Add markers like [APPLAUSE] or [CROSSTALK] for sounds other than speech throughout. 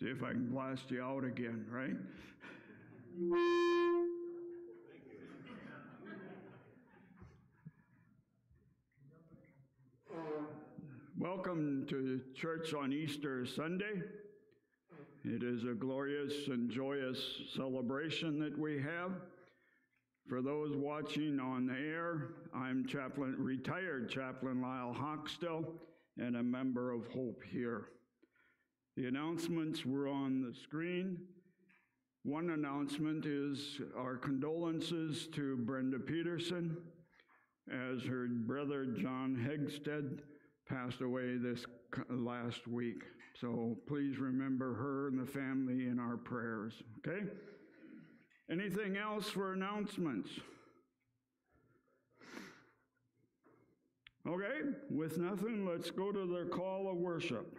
See if I can blast you out again, right? Welcome to church on Easter Sunday. It is a glorious and joyous celebration that we have. For those watching on the air, I'm chaplain, retired chaplain Lyle Hockstill and a member of Hope here. The announcements were on the screen. One announcement is our condolences to Brenda Peterson as her brother John Hegsted passed away this last week. So please remember her and the family in our prayers, okay? Anything else for announcements? Okay, with nothing, let's go to the call of worship.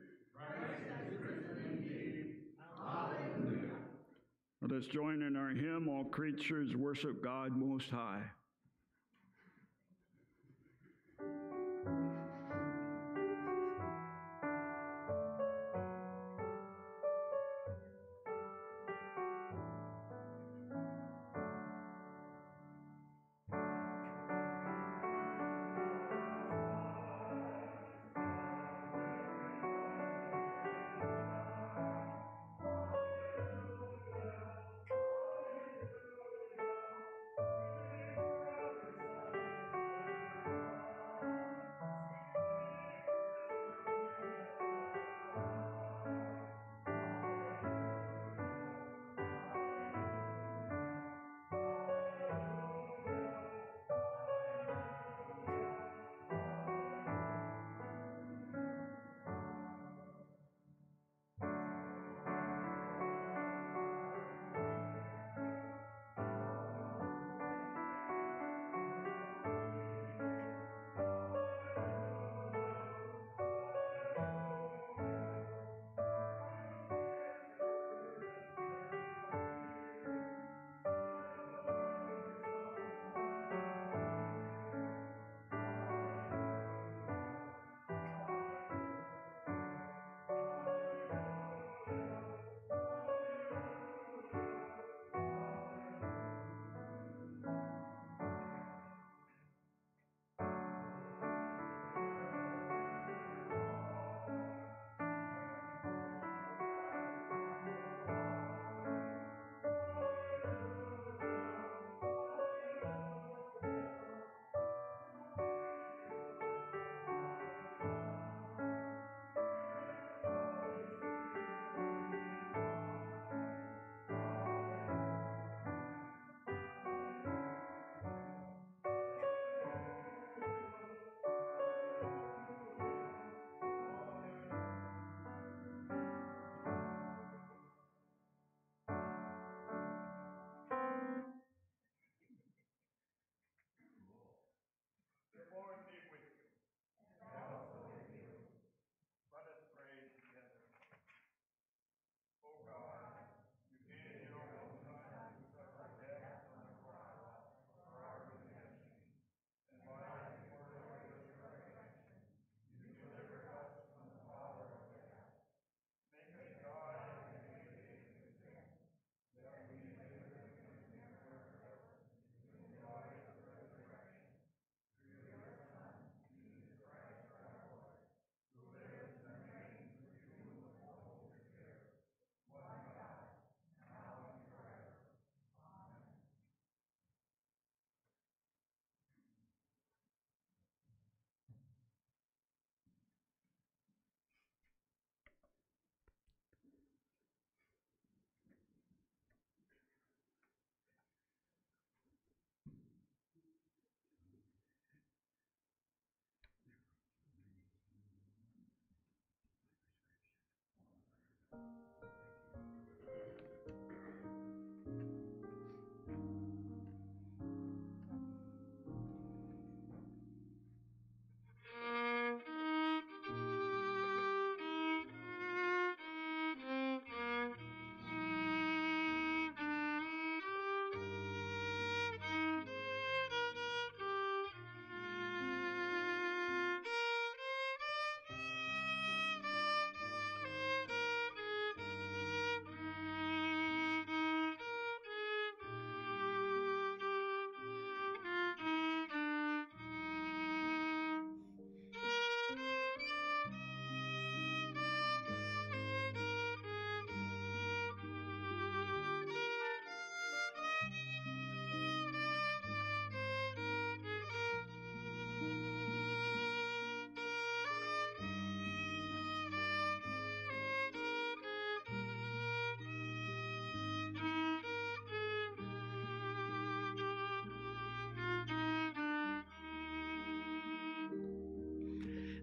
Let us join in our hymn, All Creatures Worship God Most High.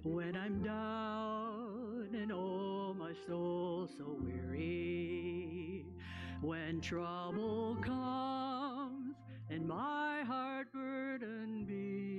When I'm down and oh, my soul so weary. When trouble comes and my heart burden be,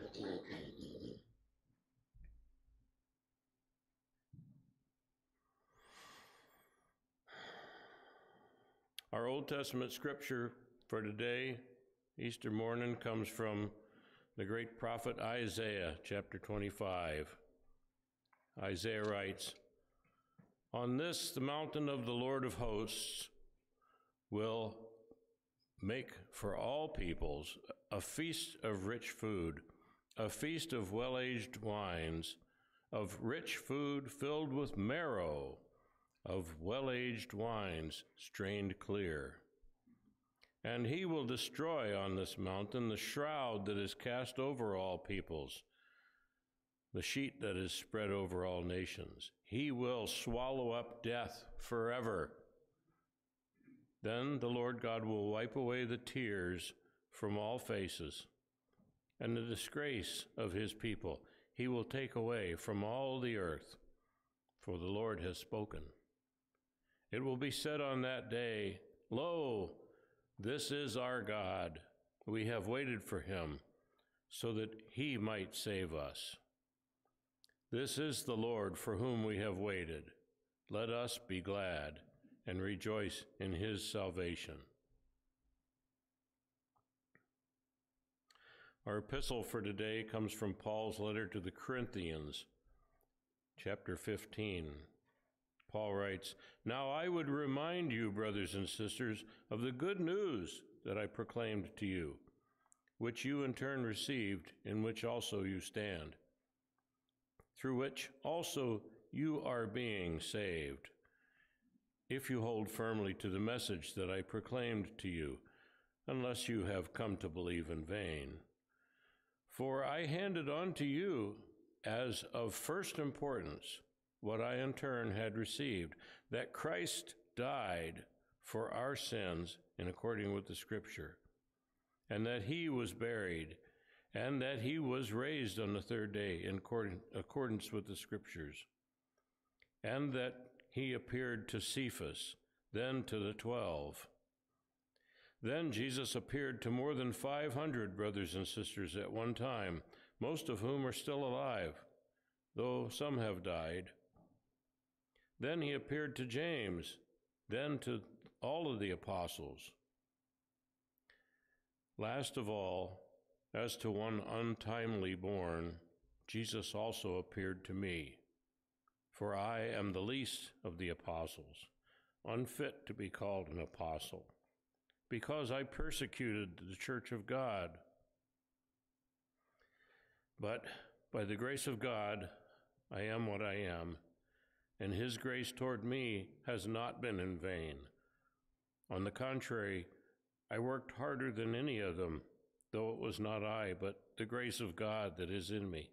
Mm-hmm. Our Old Testament scripture for today, Easter morning, comes from the great prophet Isaiah, chapter 25. Isaiah writes, On this, the mountain of the Lord of hosts will make for all peoples a feast of rich food, a feast of well aged wines, of rich food filled with marrow of well aged wines strained clear. And he will destroy on this mountain the shroud that is cast over all peoples, the sheet that is spread over all nations. He will swallow up death forever. Then the Lord God will wipe away the tears from all faces and the disgrace of his people. He will take away from all the earth, for the Lord has spoken. It will be said on that day, Lo, this is our God. We have waited for him so that he might save us. This is the Lord for whom we have waited. Let us be glad and rejoice in his salvation. Our epistle for today comes from Paul's letter to the Corinthians, chapter 15. Paul writes, Now I would remind you, brothers and sisters, of the good news that I proclaimed to you, which you in turn received, in which also you stand, through which also you are being saved, if you hold firmly to the message that I proclaimed to you, unless you have come to believe in vain. For I handed on to you as of first importance what I in turn had received that Christ died for our sins in according with the Scripture, and that he was buried, and that he was raised on the third day in accordance with the Scriptures, and that he appeared to Cephas, then to the twelve. Then Jesus appeared to more than 500 brothers and sisters at one time, most of whom are still alive, though some have died. Then he appeared to James, then to all of the apostles. Last of all, as to one untimely born, Jesus also appeared to me. For I am the least of the apostles, unfit to be called an apostle, because I persecuted the church of God. But by the grace of God, I am what I am, and his grace toward me has not been in vain. On the contrary, I worked harder than any of them, though it was not I, but the grace of God that is in me.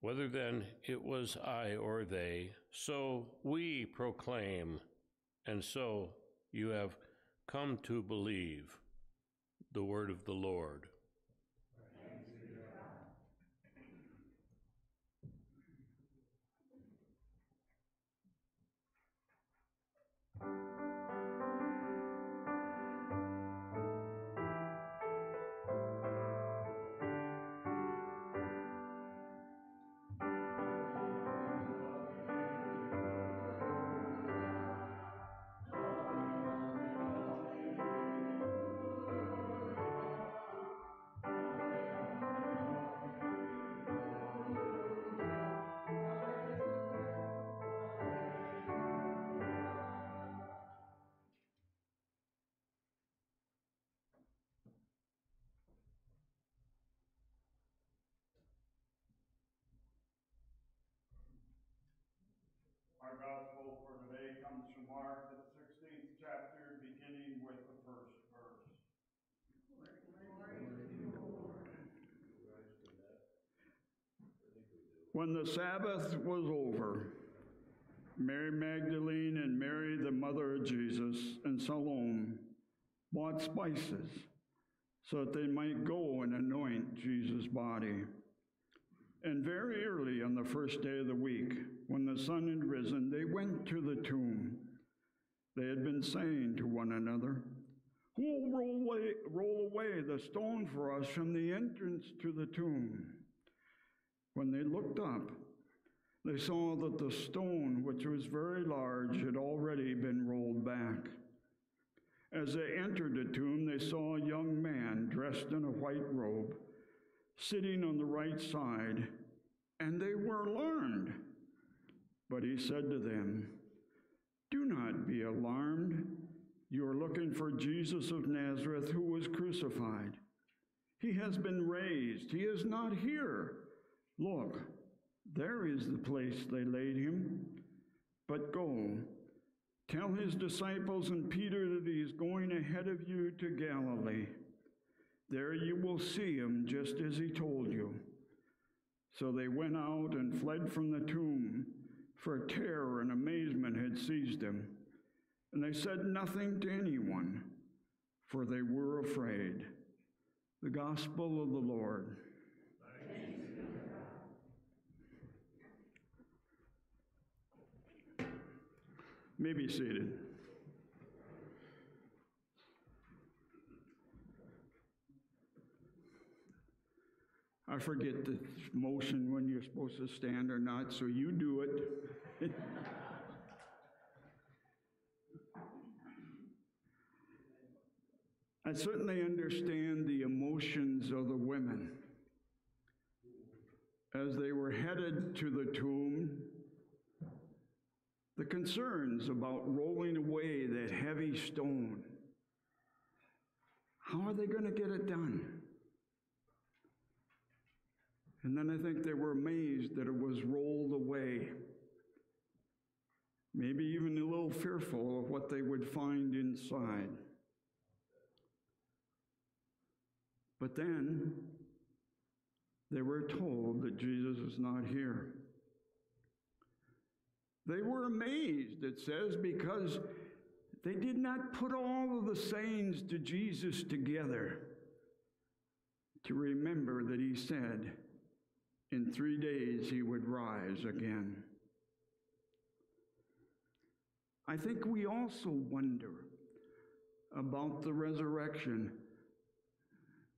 Whether then it was I or they, so we proclaim, and so you have come to believe the word of the Lord. Mark, the 16th chapter, beginning with the first verse. When the Sabbath was over, Mary Magdalene and Mary, the mother of Jesus, and Salome bought spices so that they might go and anoint Jesus' body. And very early on the first day of the week, when the sun had risen, they went to the tomb. They had been saying to one another, Who will roll away, roll away the stone for us from the entrance to the tomb? When they looked up, they saw that the stone, which was very large, had already been rolled back. As they entered the tomb, they saw a young man dressed in a white robe sitting on the right side, and they were alarmed. But he said to them, Do not be alarmed. You are looking for Jesus of Nazareth who was crucified. He has been raised. He is not here. Look, there is the place they laid him. But go, tell his disciples and Peter that he is going ahead of you to Galilee. There you will see him just as he told you. So they went out and fled from the tomb, for terror and amazement had seized them. And they said nothing to anyone, for they were afraid. The Gospel of the Lord. May be seated. I forget the motion when you're supposed to stand or not, so you do it. I certainly understand the emotions of the women as they were headed to the tomb, the concerns about rolling away that heavy stone. How are they going to get it done? And then I think they were amazed that it was rolled away. Maybe even a little fearful of what they would find inside. But then they were told that Jesus was not here. They were amazed, it says, because they did not put all of the sayings to Jesus together to remember that he said, in three days he would rise again. I think we also wonder about the resurrection,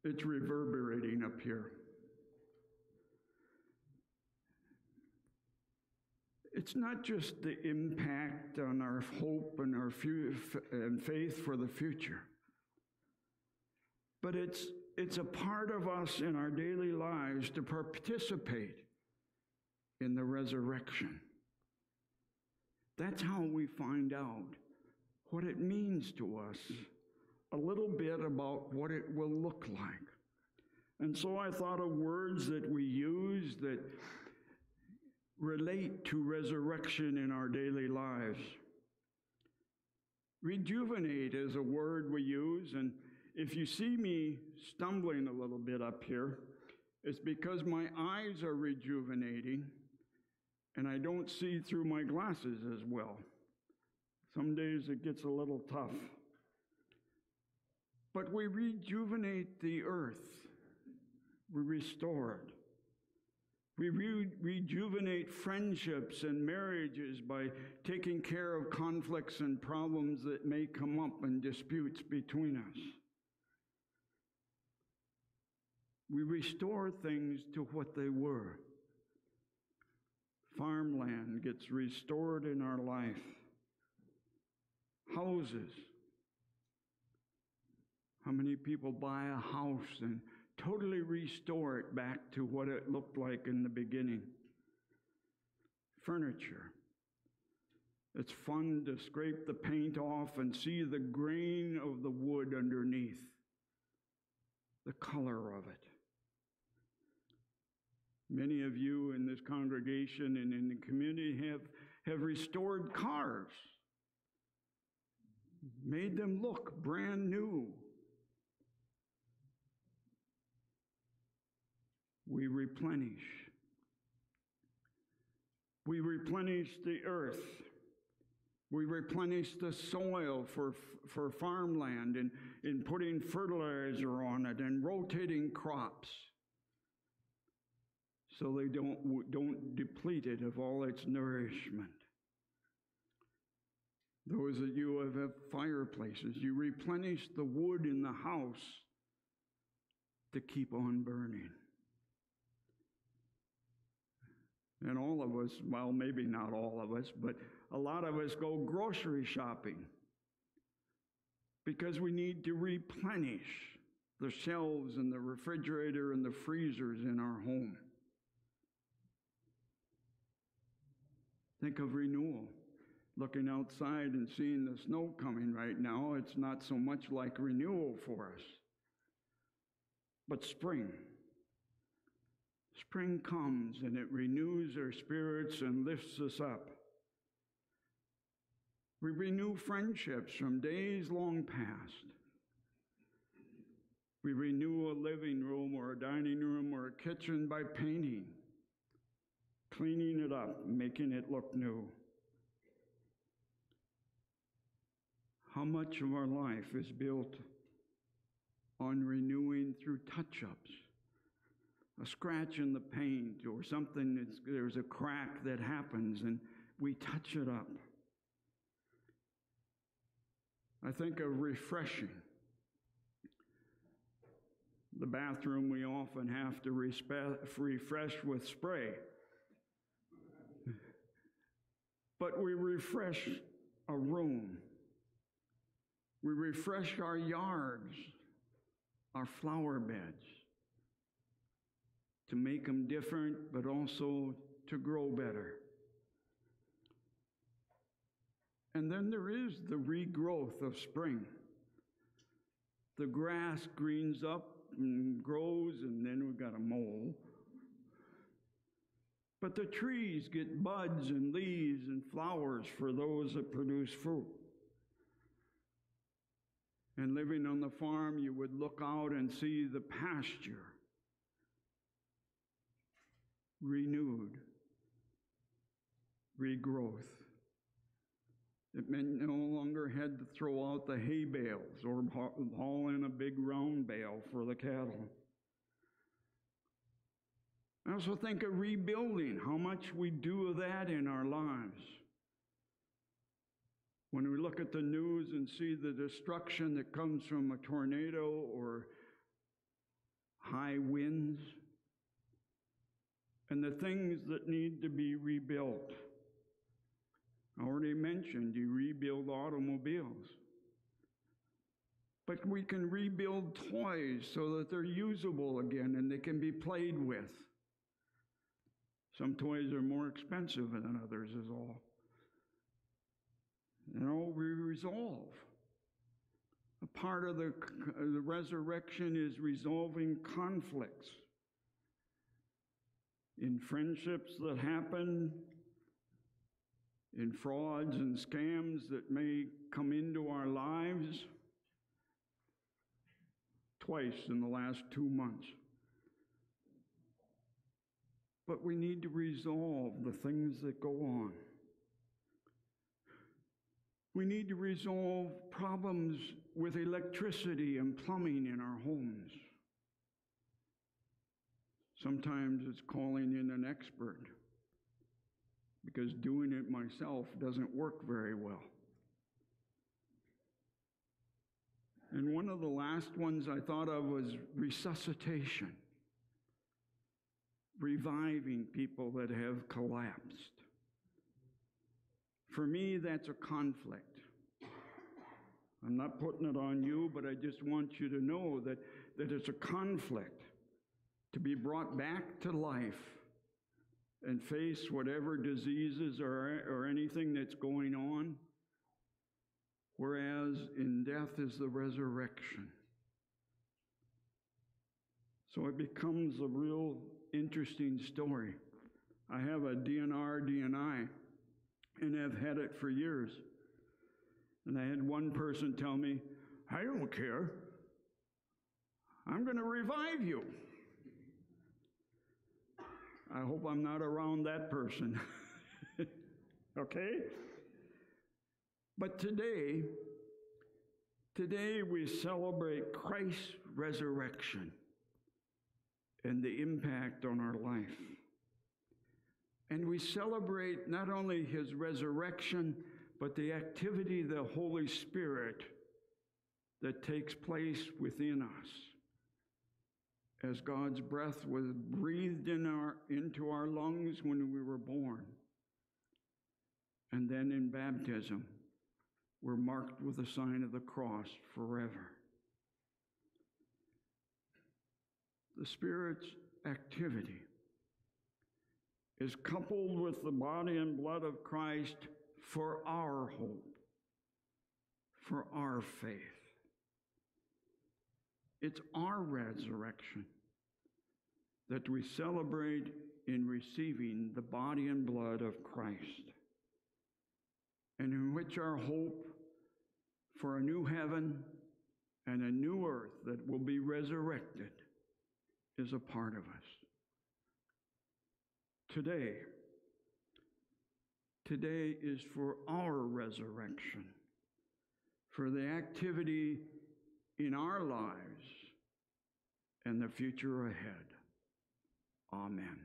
it's reverberating up here. It's not just the impact on our hope and our fu- and faith for the future, but it's, it's a part of us in our daily lives to participate in the resurrection. That's how we find out what it means to us, a little bit about what it will look like. And so I thought of words that we use that relate to resurrection in our daily lives. Rejuvenate is a word we use, and if you see me stumbling a little bit up here, it's because my eyes are rejuvenating and I don't see through my glasses as well. Some days it gets a little tough. But we rejuvenate the earth, we restore it. We re- rejuvenate friendships and marriages by taking care of conflicts and problems that may come up and disputes between us. We restore things to what they were. Farmland gets restored in our life. Houses. How many people buy a house and totally restore it back to what it looked like in the beginning? Furniture. It's fun to scrape the paint off and see the grain of the wood underneath, the color of it. Many of you in this congregation and in the community have, have restored cars, made them look brand new. We replenish. We replenish the earth. We replenish the soil for, for farmland and in putting fertilizer on it and rotating crops so they don't, don't deplete it of all its nourishment. Those of you who have fireplaces, you replenish the wood in the house to keep on burning. And all of us, well, maybe not all of us, but a lot of us go grocery shopping because we need to replenish the shelves and the refrigerator and the freezers in our home. Think of renewal. Looking outside and seeing the snow coming right now, it's not so much like renewal for us. But spring. Spring comes and it renews our spirits and lifts us up. We renew friendships from days long past. We renew a living room or a dining room or a kitchen by painting cleaning it up, making it look new. How much of our life is built on renewing through touch ups? A scratch in the paint or something, there's a crack that happens and we touch it up. I think of refreshing. The bathroom we often have to refresh with spray. But we refresh a room. We refresh our yards, our flower beds, to make them different, but also to grow better. And then there is the regrowth of spring. The grass greens up and grows, and then we've got a mole. But the trees get buds and leaves and flowers for those that produce fruit. And living on the farm, you would look out and see the pasture renewed, regrowth. It meant no longer had to throw out the hay bales or haul in a big round bale for the cattle. I also think of rebuilding, how much we do of that in our lives. When we look at the news and see the destruction that comes from a tornado or high winds, and the things that need to be rebuilt. I already mentioned you rebuild automobiles. But we can rebuild toys so that they're usable again and they can be played with. Some toys are more expensive than others, is all. You know, we resolve. A part of the, the resurrection is resolving conflicts in friendships that happen, in frauds and scams that may come into our lives twice in the last two months. But we need to resolve the things that go on. We need to resolve problems with electricity and plumbing in our homes. Sometimes it's calling in an expert because doing it myself doesn't work very well. And one of the last ones I thought of was resuscitation, reviving people that have collapsed. For me, that's a conflict. I'm not putting it on you, but I just want you to know that, that it's a conflict to be brought back to life and face whatever diseases or, or anything that's going on whereas in death is the resurrection. So it becomes a real interesting story. I have a DNR DNI and have had it for years. And I had one person tell me, I don't care. I'm going to revive you. I hope I'm not around that person. [LAUGHS] okay? But today, today we celebrate Christ's resurrection and the impact on our life. And we celebrate not only his resurrection, but the activity of the Holy Spirit that takes place within us as God's breath was breathed in our, into our lungs when we were born. And then in baptism, we're marked with the sign of the cross forever. The Spirit's activity is coupled with the body and blood of Christ for our hope, for our faith. It's our resurrection that we celebrate in receiving the body and blood of Christ and in which our hope for a new heaven and a new earth that will be resurrected is a part of us. Today, today is for our resurrection, for the activity in our lives and the future ahead. Amen.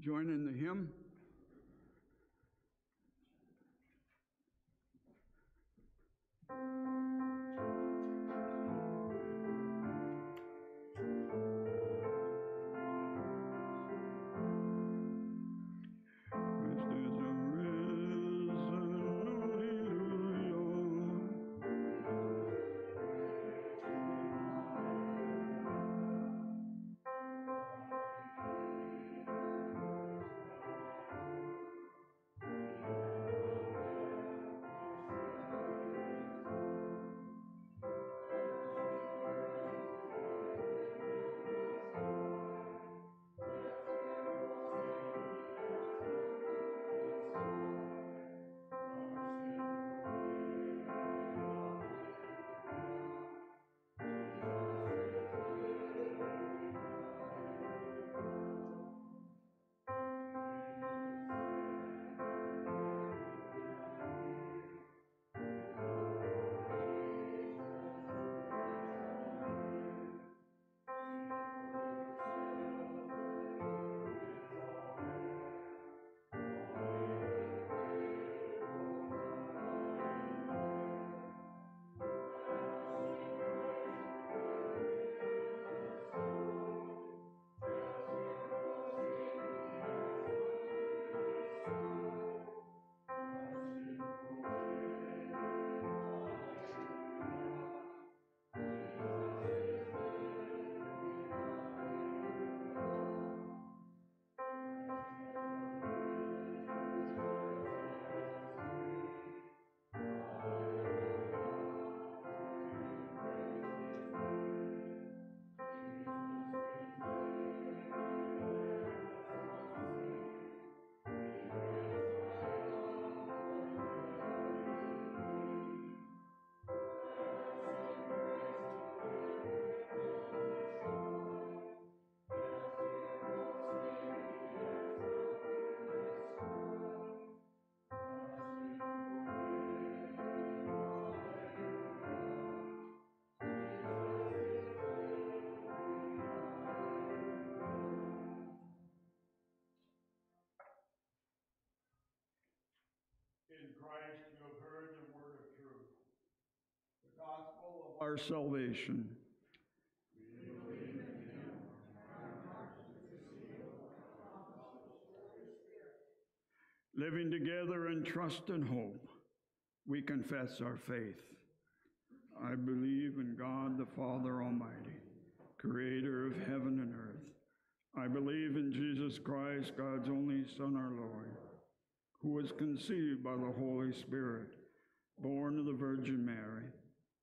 Join in the hymn. Our salvation. Living together in trust and hope, we confess our faith. I believe in God the Father Almighty, creator of heaven and earth. I believe in Jesus Christ, God's only Son, our Lord, who was conceived by the Holy Spirit, born of the Virgin Mary,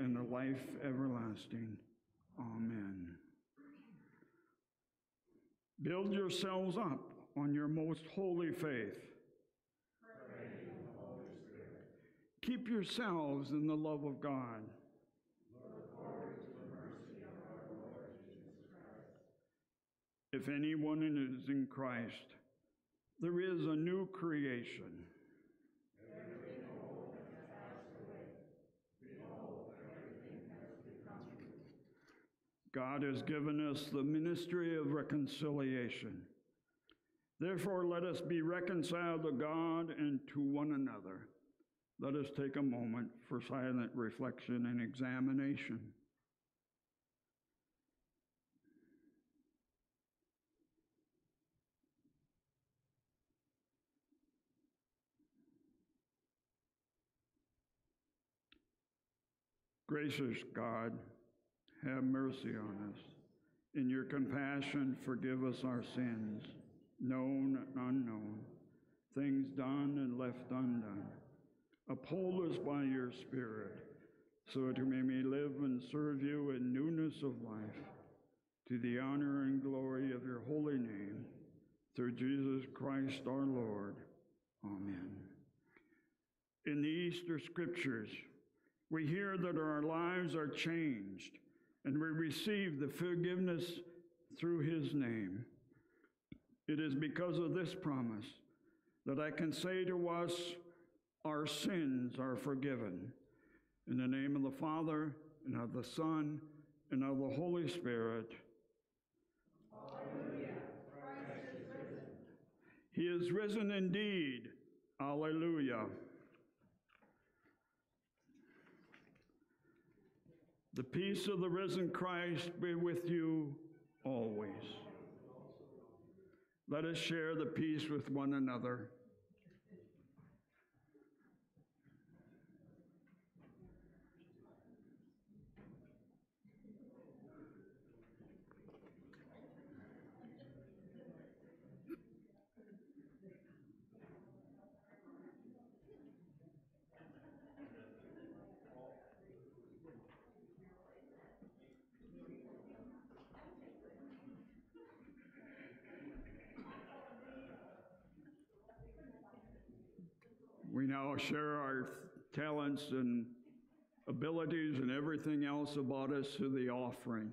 and the life everlasting. Amen. Build yourselves up on your most holy faith. Keep yourselves in the love of God. If anyone is in Christ, there is a new creation. God has given us the ministry of reconciliation. Therefore, let us be reconciled to God and to one another. Let us take a moment for silent reflection and examination. Gracious God, have mercy on us. In your compassion, forgive us our sins, known and unknown, things done and left undone. Uphold us by your Spirit, so that we may live and serve you in newness of life, to the honor and glory of your holy name, through Jesus Christ our Lord. Amen. In the Easter Scriptures, we hear that our lives are changed and we receive the forgiveness through his name. It is because of this promise that I can say to us, Our sins are forgiven. In the name of the Father, and of the Son, and of the Holy Spirit. Hallelujah. Is he is risen indeed. Alleluia. The peace of the risen Christ be with you always. Let us share the peace with one another. We now share our talents and abilities and everything else about us through the offering.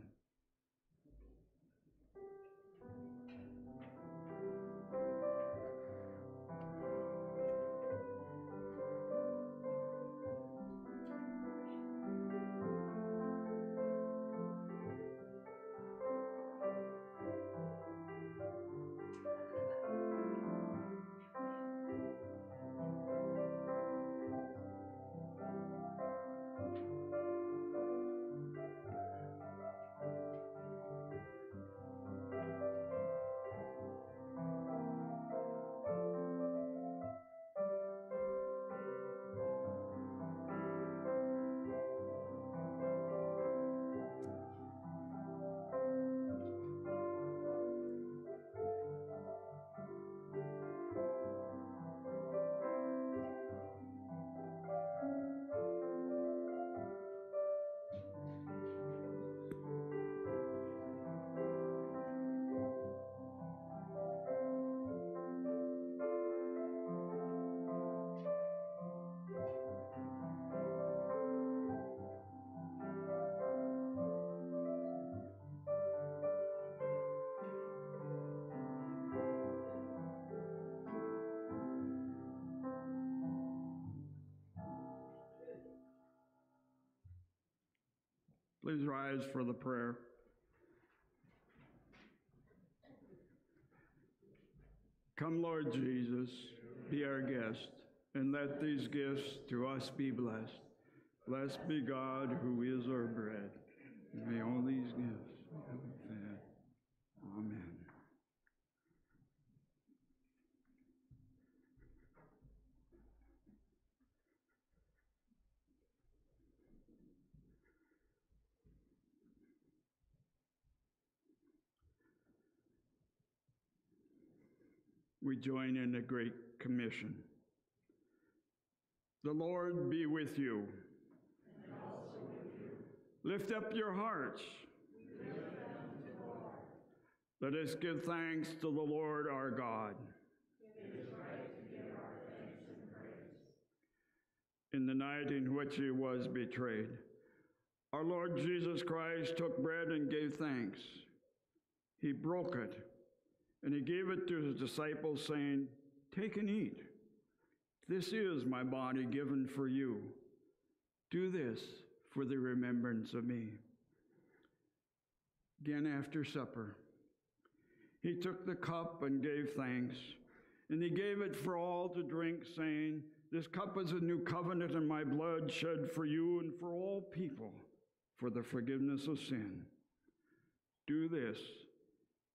Please rise for the prayer. Come, Lord Jesus, be our guest, and let these gifts to us be blessed. Blessed be God who is our bread. May all these gifts be fed. Amen. Join in the Great Commission. The Lord be with you. Lift up your hearts. Let us give thanks to the Lord our God. In the night in which he was betrayed, our Lord Jesus Christ took bread and gave thanks. He broke it and he gave it to his disciples, saying, Take and eat. This is my body given for you. Do this for the remembrance of me. Again, after supper, he took the cup and gave thanks, and he gave it for all to drink, saying, This cup is a new covenant in my blood, shed for you and for all people for the forgiveness of sin. Do this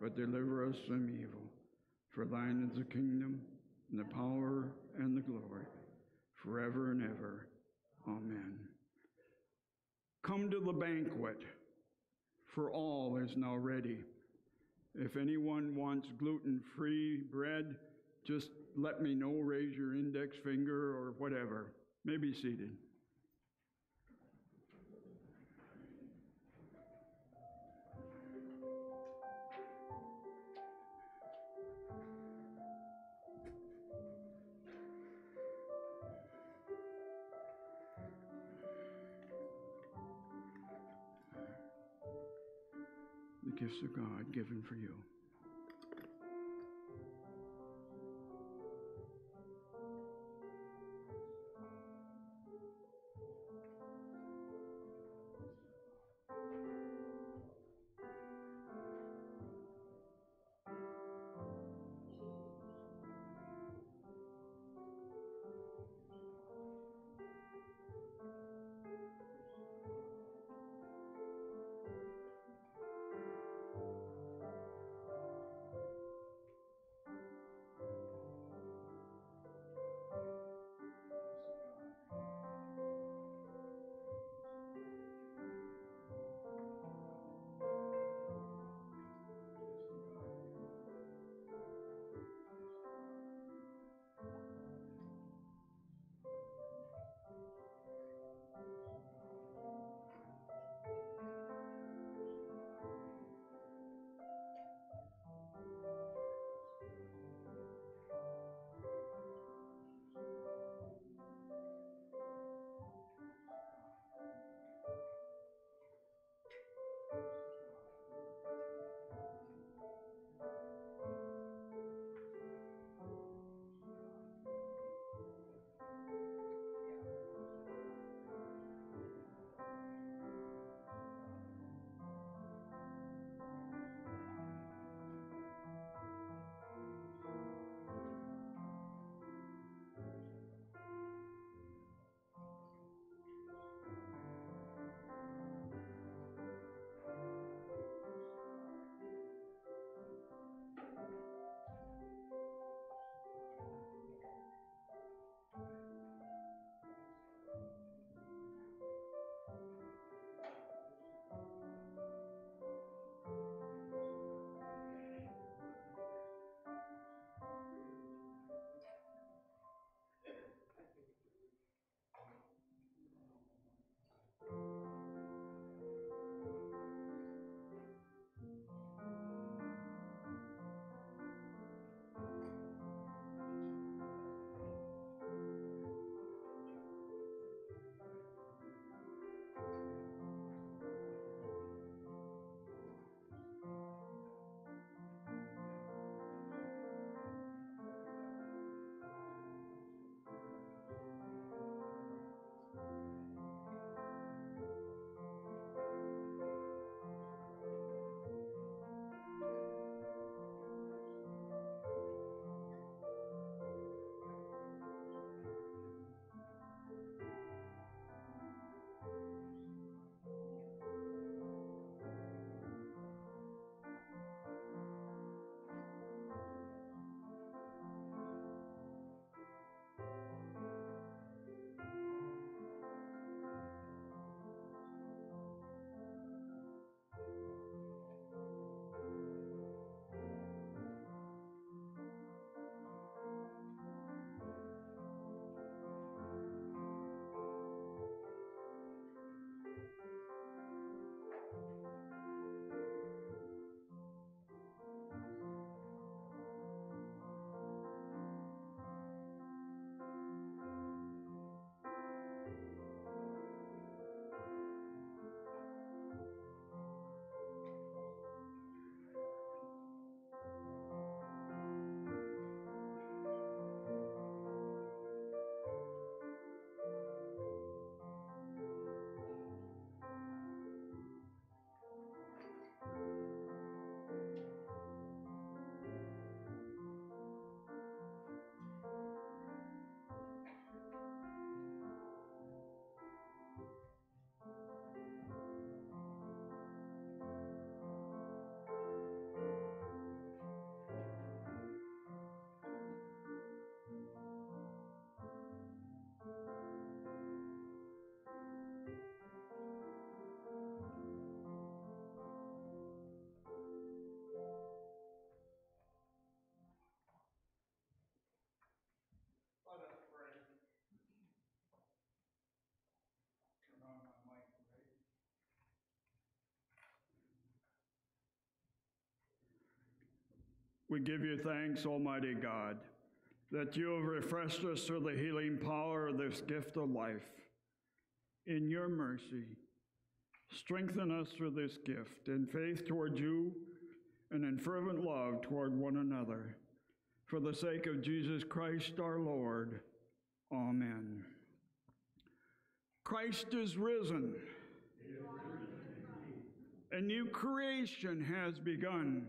but deliver us from evil. For thine is the kingdom, and the power, and the glory, forever and ever. Amen. Come to the banquet, for all is now ready. If anyone wants gluten free bread, just let me know, raise your index finger or whatever. May be seated. Gifts of God given for you. We give you thanks, Almighty God, that you have refreshed us through the healing power of this gift of life. In your mercy, strengthen us through this gift in faith toward you and in fervent love toward one another. For the sake of Jesus Christ our Lord. Amen. Christ is risen. A new creation has begun.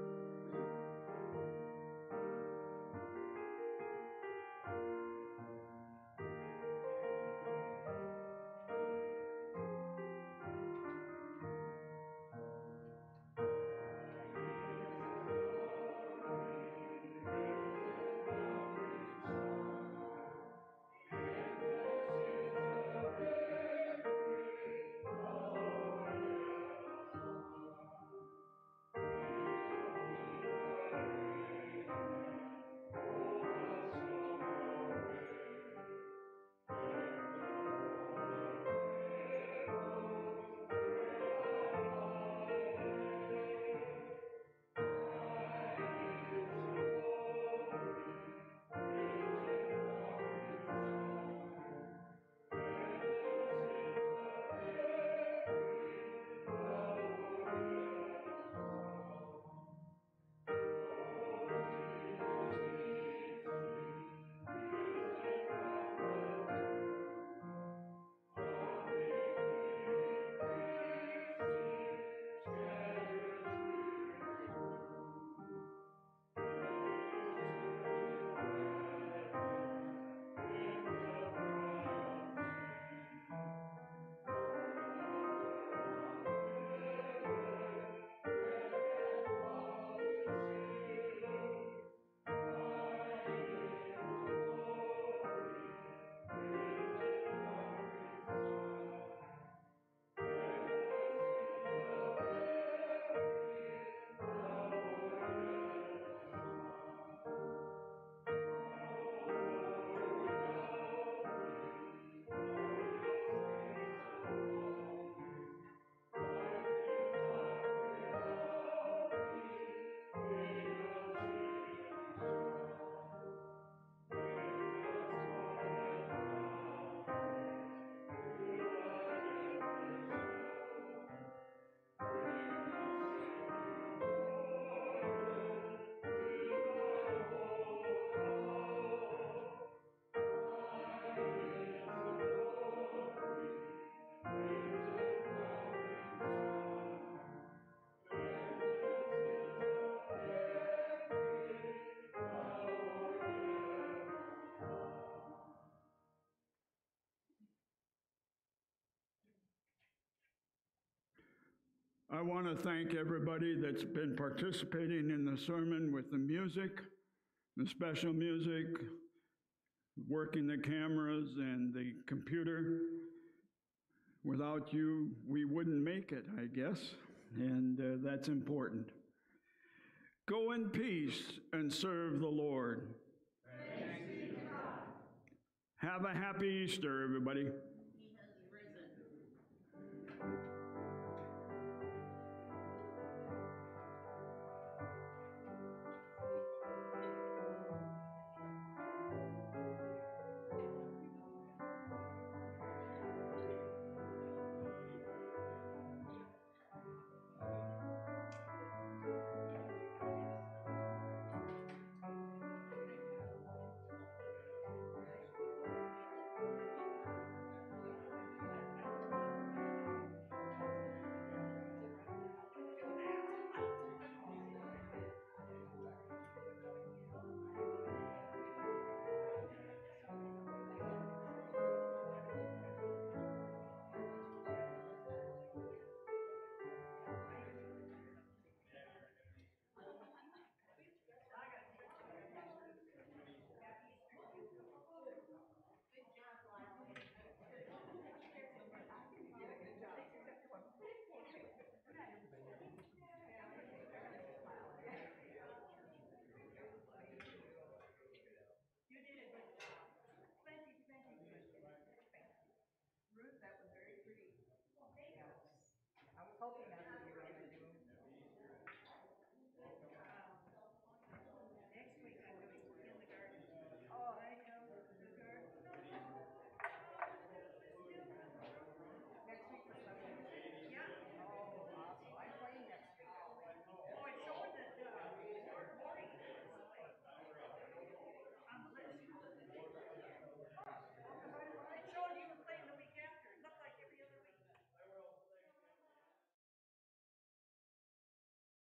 I want to thank everybody that's been participating in the sermon with the music, the special music, working the cameras and the computer. Without you, we wouldn't make it, I guess, and uh, that's important. Go in peace and serve the Lord. Have a happy Easter, everybody.